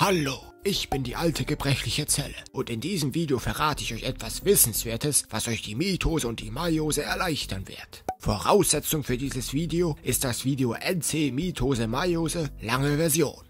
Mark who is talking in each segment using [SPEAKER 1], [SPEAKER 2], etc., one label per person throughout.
[SPEAKER 1] Hallo, ich bin die alte gebrechliche Zelle und in diesem Video verrate ich euch etwas Wissenswertes, was euch die Mitose und die Meiose erleichtern wird. Voraussetzung für dieses Video ist das Video NC Mitose Meiose lange Version.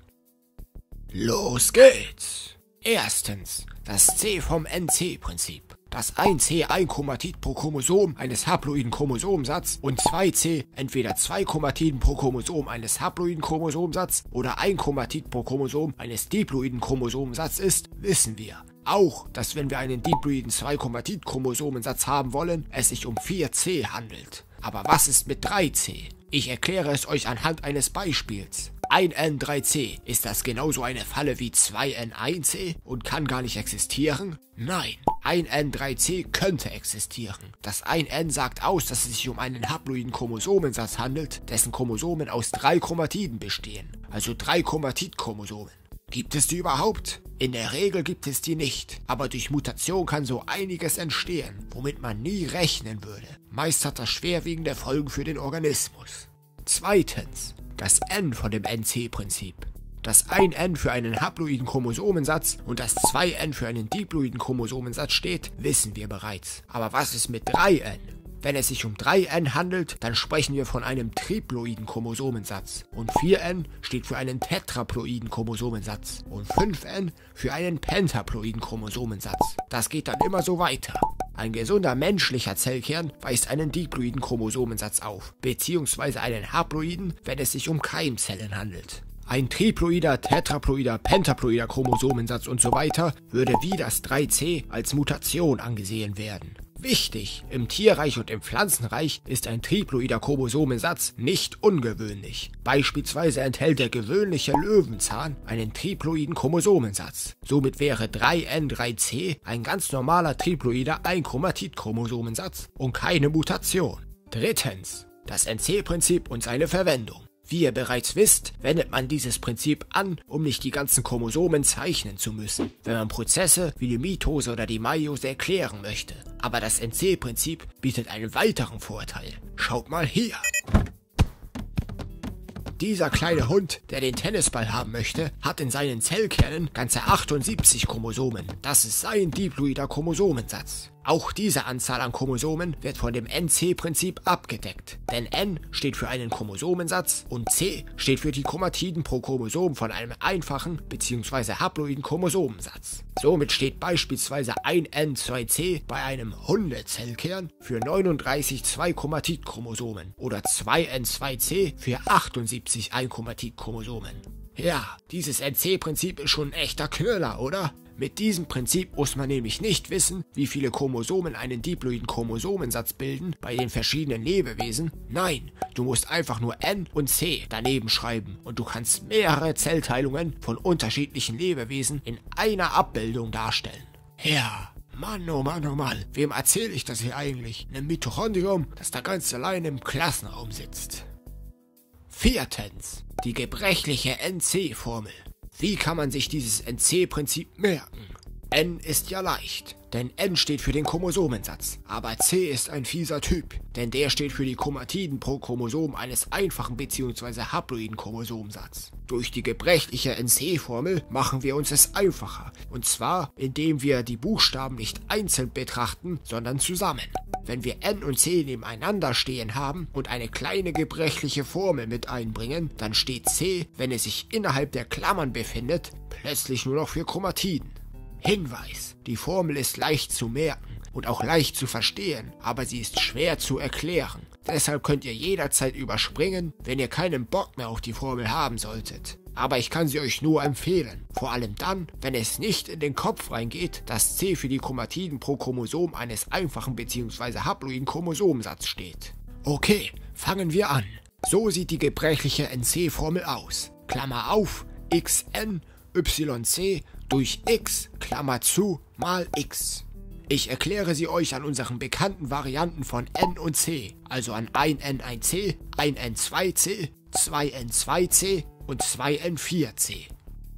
[SPEAKER 1] Los geht's! Erstens, das C vom NC-Prinzip. Das 1C ein Chromatid pro Chromosom eines haploiden Chromosomsatz und 2C entweder zwei Chromatiden pro Chromosom eines haploiden Chromosomsatz oder ein Chromatid pro Chromosom eines diploiden Chromosomsatz ist, wissen wir. Auch, dass wenn wir einen diploiden 2-Chromatid-Chromosomensatz haben wollen, es sich um 4C handelt. Aber was ist mit 3C? Ich erkläre es euch anhand eines Beispiels. Ein N3C, ist das genauso eine Falle wie 2N1C und kann gar nicht existieren? Nein, ein N3C könnte existieren. Das 1N sagt aus, dass es sich um einen haploiden Chromosomensatz handelt, dessen Chromosomen aus drei Chromatiden bestehen, also drei Chromatidchromosomen. Gibt es die überhaupt? In der Regel gibt es die nicht, aber durch Mutation kann so einiges entstehen, womit man nie rechnen würde. Meist hat das schwerwiegende Folgen für den Organismus. Zweitens, das N von dem NC-Prinzip. Dass ein N für einen haploiden Chromosomensatz und das 2N für einen diploiden Chromosomensatz steht, wissen wir bereits. Aber was ist mit 3N? Wenn es sich um 3N handelt, dann sprechen wir von einem triploiden Chromosomensatz. Und 4N steht für einen tetraploiden Chromosomensatz. Und 5N für einen pentaploiden Chromosomensatz. Das geht dann immer so weiter. Ein gesunder menschlicher Zellkern weist einen diploiden Chromosomensatz auf, beziehungsweise einen haploiden, wenn es sich um Keimzellen handelt. Ein triploider, tetraploider, pentaploider Chromosomensatz und so weiter würde wie das 3C als Mutation angesehen werden. Wichtig, im Tierreich und im Pflanzenreich ist ein triploider Chromosomensatz nicht ungewöhnlich. Beispielsweise enthält der gewöhnliche Löwenzahn einen triploiden Chromosomensatz. Somit wäre 3N3C ein ganz normaler triploider Einchromatid-Chromosomensatz und keine Mutation. Drittens, das NC-Prinzip und seine Verwendung. Wie ihr bereits wisst, wendet man dieses Prinzip an, um nicht die ganzen Chromosomen zeichnen zu müssen, wenn man Prozesse wie die Mitose oder die Meiose erklären möchte. Aber das NC-Prinzip bietet einen weiteren Vorteil. Schaut mal hier. Dieser kleine Hund, der den Tennisball haben möchte, hat in seinen Zellkernen ganze 78 Chromosomen. Das ist sein diploider Chromosomensatz. Auch diese Anzahl an Chromosomen wird von dem NC-Prinzip abgedeckt, denn N steht für einen Chromosomensatz und C steht für die Chromatiden pro Chromosom von einem einfachen bzw. haploiden Chromosomensatz. Somit steht beispielsweise ein N2C bei einem Hundezellkern für 39 2-Chromatidchromosomen oder 2N2C für 78 Einchromatidchromosomen. Ja, dieses NC-Prinzip ist schon ein echter Knüller, oder? Mit diesem Prinzip muss man nämlich nicht wissen, wie viele Chromosomen einen diploiden Chromosomensatz bilden bei den verschiedenen Lebewesen. Nein, du musst einfach nur N und C daneben schreiben und du kannst mehrere Zellteilungen von unterschiedlichen Lebewesen in einer Abbildung darstellen. Ja, Mann, oh Mann, oh Mann, wem erzähle ich das hier eigentlich? Einem Mitochondrium, das da ganz allein im Klassenraum sitzt. Viertens, die gebrechliche NC-Formel. Wie kann man sich dieses NC-Prinzip merken? N ist ja leicht, denn N steht für den Chromosomensatz, aber C ist ein fieser Typ, denn der steht für die Chromatiden pro Chromosom eines einfachen bzw. haploiden Chromosomensatz. Durch die gebrechliche NC-Formel machen wir uns es einfacher, und zwar indem wir die Buchstaben nicht einzeln betrachten, sondern zusammen. Wenn wir N und C nebeneinander stehen haben und eine kleine gebrechliche Formel mit einbringen, dann steht C, wenn es sich innerhalb der Klammern befindet, plötzlich nur noch für Chromatiden. Hinweis, die Formel ist leicht zu merken und auch leicht zu verstehen, aber sie ist schwer zu erklären. Deshalb könnt ihr jederzeit überspringen, wenn ihr keinen Bock mehr auf die Formel haben solltet. Aber ich kann sie euch nur empfehlen. Vor allem dann, wenn es nicht in den Kopf reingeht, dass C für die Chromatiden pro Chromosom eines einfachen bzw. haploiden Chromosomensatz steht. Okay, fangen wir an. So sieht die gebrechliche NC-Formel aus. Klammer auf, xn, yc durch x, Klammer zu, mal x. Ich erkläre sie euch an unseren bekannten Varianten von n und c, also an 1n1c, 1n2c, 2n2c und 2n4c.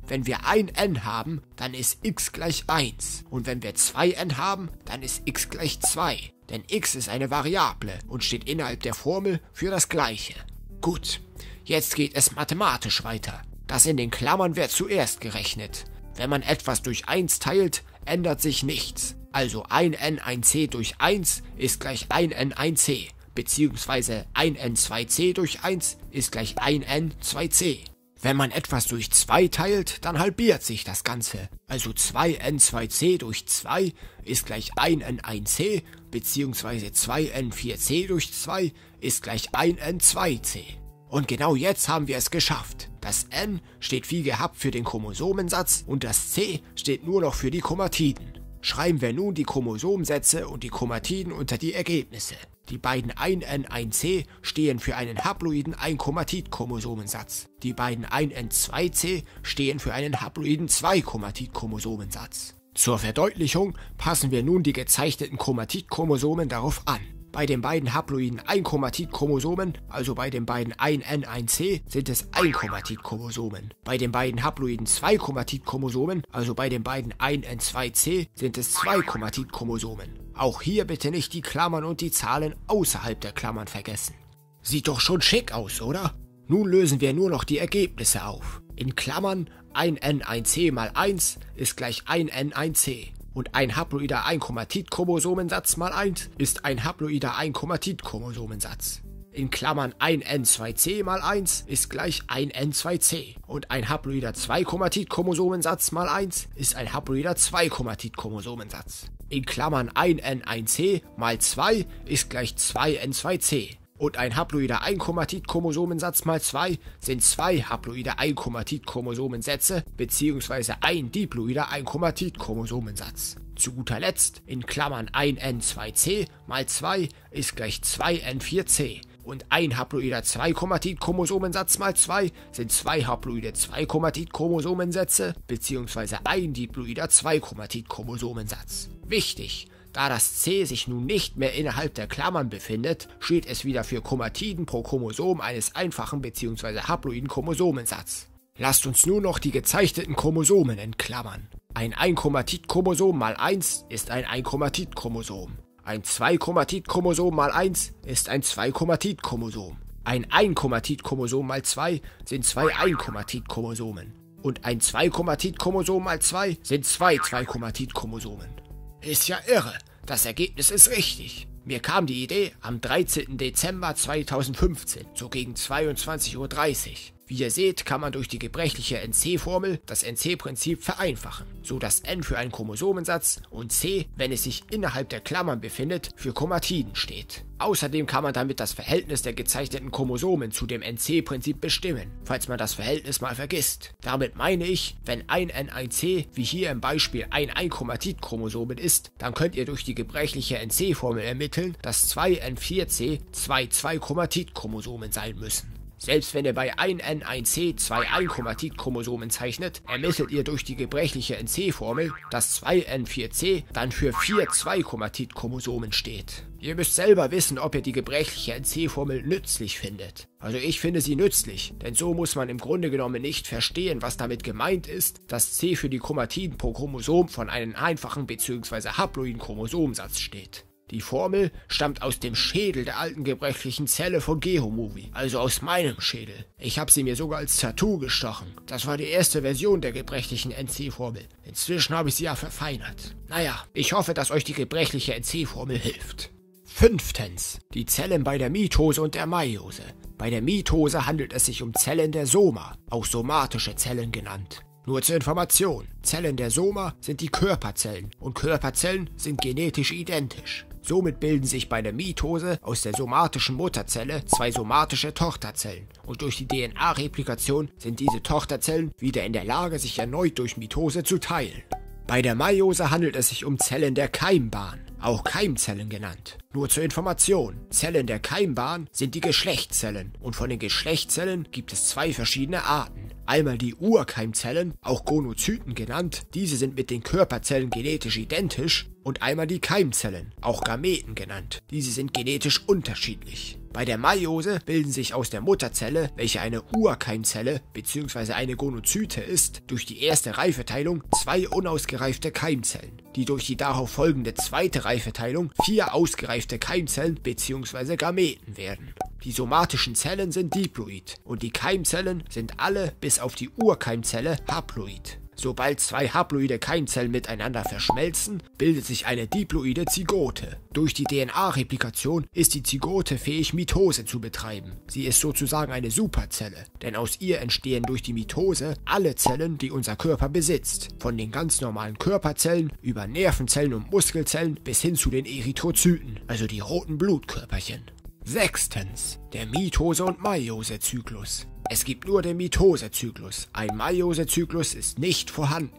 [SPEAKER 1] wenn wir ein n haben, dann ist x gleich 1. Und wenn wir zwei n haben, dann ist x gleich 2. Denn x ist eine Variable und steht innerhalb der Formel für das Gleiche. Gut, jetzt geht es mathematisch weiter. Das in den Klammern wird zuerst gerechnet. Wenn man etwas durch 1 teilt, ändert sich nichts. Also 1n 1c durch 1 ist gleich 1n 1c, beziehungsweise 1n 2c durch 1 ist gleich 1n 2c. Wenn man etwas durch 2 teilt, dann halbiert sich das Ganze. Also 2n2c durch 2 ist gleich 1n1c, beziehungsweise 2n4c durch 2 ist gleich 1n2c. Und genau jetzt haben wir es geschafft. Das N steht wie gehabt für den Chromosomensatz und das C steht nur noch für die Chromatiden. Schreiben wir nun die Chromosomensätze und die Chromatiden unter die Ergebnisse. Die beiden 1N, 1C stehen für einen haploiden Einchromatid-Chromosomensatz. Die beiden 1N, 2C stehen für einen haploiden Zweichromatid-Chromosomensatz. Zur Verdeutlichung passen wir nun die gezeichneten Chromatid-Chromosomen darauf an. Bei den beiden haploiden Einchromatid-Chromosomen, also bei den beiden 1N1C, sind es Einchromatid-Chromosomen. Bei den beiden haploiden Zweichromatid-Chromosomen, also bei den beiden 1N2C, sind es Zweichromatid-Chromosomen. Auch hier bitte nicht die Klammern und die Zahlen außerhalb der Klammern vergessen. Sieht doch schon schick aus, oder? Nun lösen wir nur noch die Ergebnisse auf. In Klammern 1N1C mal 1 ist gleich 1N1C und ein haploider Einchromatid-Chromosomensatz mal 1 ist ein haploider Einchromatid-Chromosomensatz. In Klammern ein N2C mal 1 ist gleich ein N2C und ein haploider Zweichromatid-Chromosomensatz mal 1 ist ein haploider Zweichromatid-Chromosomensatz. In Klammern ein N1C mal 2 ist gleich 2 N2C und ein haploider Einchromatid-Chromosomensatz mal 2 sind zwei haploide Einchromatid-Chromosomensätze bzw. ein diploider Einchromatid-Chromosomensatz. Zu guter Letzt in Klammern ein N2C mal 2 ist gleich 2N4C und ein haploider Zweichromatid-Chromosomensatz mal 2 sind zwei haploide Zweichromatid-Chromosomensätze bzw. ein diploider Zweichromatid-Chromosomensatz. Wichtig! Da das C sich nun nicht mehr innerhalb der Klammern befindet, steht es wieder für Chromatiden pro Chromosom eines einfachen bzw. haploiden Chromosomensatz. Lasst uns nun noch die gezeichneten Chromosomen entklammern. Ein Einchromatid-Chromosom mal 1 ist ein Einchromatid-Chromosom. Ein Zweichromatid-Chromosom mal 1 ist ein Zweichromatid-Chromosom. Ein Einchromatid-Chromosom mal 2 sind zwei Einchromatid-Chromosomen. Und ein Zweichromatid-Chromosom mal 2 sind zwei Zweichromatid-Chromosomen. Ist ja irre. Das Ergebnis ist richtig. Mir kam die Idee am 13. Dezember 2015, so gegen 22.30 Uhr. Wie ihr seht, kann man durch die gebrechliche NC-Formel das NC-Prinzip vereinfachen, so dass N für einen Chromosomensatz und C, wenn es sich innerhalb der Klammern befindet, für Chromatiden steht. Außerdem kann man damit das Verhältnis der gezeichneten Chromosomen zu dem NC-Prinzip bestimmen, falls man das Verhältnis mal vergisst. Damit meine ich, wenn ein N1C, wie hier im Beispiel ein Einchromatid-Chromosomen ist, dann könnt ihr durch die gebrechliche NC-Formel ermitteln, dass zwei N4C zwei Zwei-Chromatid-Chromosomen sein müssen. Selbst wenn ihr bei 1N1C zwei Einchromatid-Chromosomen zeichnet, ermittelt ihr durch die gebrechliche NC-Formel, dass 2N4C dann für vier Zweichromatid-Chromosomen steht. Ihr müsst selber wissen, ob ihr die gebrechliche NC-Formel nützlich findet. Also ich finde sie nützlich, denn so muss man im Grunde genommen nicht verstehen, was damit gemeint ist, dass C für die Chromatiden pro Chromosom von einem einfachen bzw. haploiden Chromosomensatz steht. Die Formel stammt aus dem Schädel der alten gebrechlichen Zelle von Geomovie, also aus meinem Schädel. Ich habe sie mir sogar als Tattoo gestochen. Das war die erste Version der gebrechlichen NC-Formel. Inzwischen habe ich sie ja verfeinert. Naja, ich hoffe, dass euch die gebrechliche NC-Formel hilft. Fünftens. Die Zellen bei der Mitose und der Meiose. Bei der Mitose handelt es sich um Zellen der Soma, auch somatische Zellen genannt. Nur zur Information, Zellen der Soma sind die Körperzellen und Körperzellen sind genetisch identisch. Somit bilden sich bei der Mitose aus der somatischen Mutterzelle zwei somatische Tochterzellen und durch die DNA-Replikation sind diese Tochterzellen wieder in der Lage, sich erneut durch Mitose zu teilen. Bei der Meiose handelt es sich um Zellen der Keimbahn, auch Keimzellen genannt. Nur zur Information, Zellen der Keimbahn sind die Geschlechtszellen und von den Geschlechtszellen gibt es zwei verschiedene Arten. Einmal die Urkeimzellen, auch Gonozyten genannt, diese sind mit den Körperzellen genetisch identisch, und einmal die Keimzellen, auch Gameten genannt, diese sind genetisch unterschiedlich. Bei der Meiose bilden sich aus der Mutterzelle, welche eine Urkeimzelle bzw. eine Gonozyte ist, durch die erste Reifeteilung zwei unausgereifte Keimzellen, die durch die darauf folgende zweite Reifeteilung vier ausgereifte Keimzellen bzw. Gameten werden. Die somatischen Zellen sind diploid und die Keimzellen sind alle bis auf die Urkeimzelle haploid. Sobald zwei haploide Keimzellen miteinander verschmelzen, bildet sich eine diploide Zygote. Durch die DNA-Replikation ist die Zygote fähig, Mitose zu betreiben. Sie ist sozusagen eine Superzelle, denn aus ihr entstehen durch die Mitose alle Zellen, die unser Körper besitzt. Von den ganz normalen Körperzellen über Nervenzellen und Muskelzellen bis hin zu den Erythrozyten, also die roten Blutkörperchen. Sechstens, der Mitose- und Meiose-Zyklus. Es gibt nur den Mitosezyklus. Ein Meiosezyklus ist nicht vorhanden.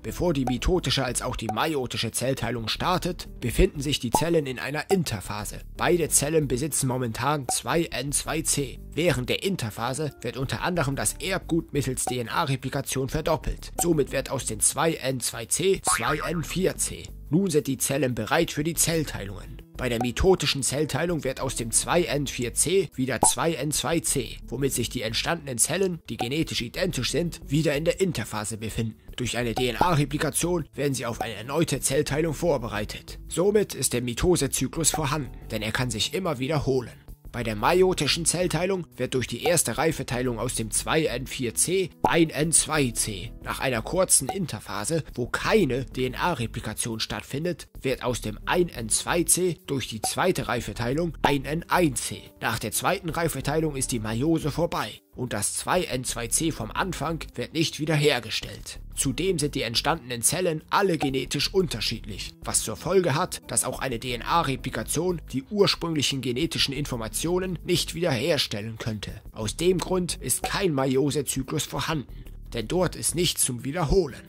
[SPEAKER 1] Bevor die mitotische als auch die meiotische Zellteilung startet, befinden sich die Zellen in einer Interphase. Beide Zellen besitzen momentan 2N2C. Während der Interphase wird unter anderem das Erbgut mittels DNA-Replikation verdoppelt. Somit wird aus den 2N2C 2N4C. Nun sind die Zellen bereit für die Zellteilungen. Bei der mitotischen Zellteilung wird aus dem 2N4C wieder 2N2C, womit sich die entstandenen Zellen, die genetisch identisch sind, wieder in der Interphase befinden. Durch eine DNA-Replikation werden sie auf eine erneute Zellteilung vorbereitet. Somit ist der Mitosezyklus vorhanden, denn er kann sich immer wiederholen. Bei der meiotischen Zellteilung wird durch die erste Reifeteilung aus dem 2N4C ein N2C. Nach einer kurzen Interphase, wo keine DNA-Replikation stattfindet, wird aus dem 1N2C durch die zweite Reifeteilung ein N1C. Nach der zweiten Reifeteilung ist die Meiose vorbei und das 2N2C vom Anfang wird nicht wiederhergestellt. Zudem sind die entstandenen Zellen alle genetisch unterschiedlich, was zur Folge hat, dass auch eine DNA-Replikation die ursprünglichen genetischen Informationen nicht wiederherstellen könnte. Aus dem Grund ist kein Meiosezyklus vorhanden, denn dort ist nichts zum Wiederholen.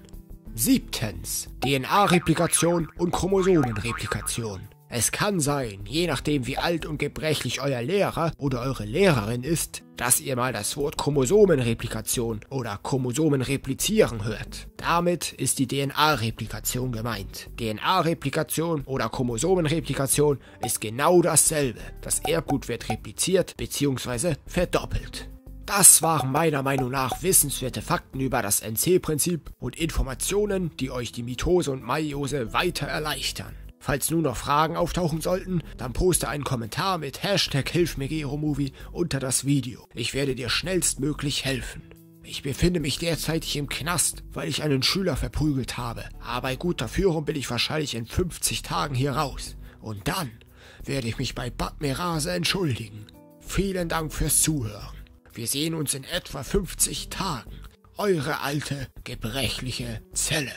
[SPEAKER 1] Siebtens. DNA-Replikation und Chromosomenreplikation. Es kann sein, je nachdem wie alt und gebrechlich euer Lehrer oder eure Lehrerin ist, dass ihr mal das Wort Chromosomenreplikation oder Chromosomen replizieren hört. Damit ist die DNA-Replikation gemeint. DNA-Replikation oder Chromosomenreplikation ist genau dasselbe. Das Erbgut wird repliziert bzw. verdoppelt. Das waren meiner Meinung nach wissenswerte Fakten über das NC-Prinzip und Informationen, die euch die Mitose und Meiose weiter erleichtern. Falls nun noch Fragen auftauchen sollten, dann poste einen Kommentar mit Hashtag HilfmirGeroMovie unter das Video. Ich werde dir schnellstmöglich helfen. Ich befinde mich derzeitig im Knast, weil ich einen Schüler verprügelt habe. Aber bei guter Führung bin ich wahrscheinlich in 50 Tagen hier raus. Und dann werde ich mich bei Bad Merase entschuldigen. Vielen Dank fürs Zuhören. Wir sehen uns in etwa 50 Tagen. Eure alte, gebrechliche Zelle.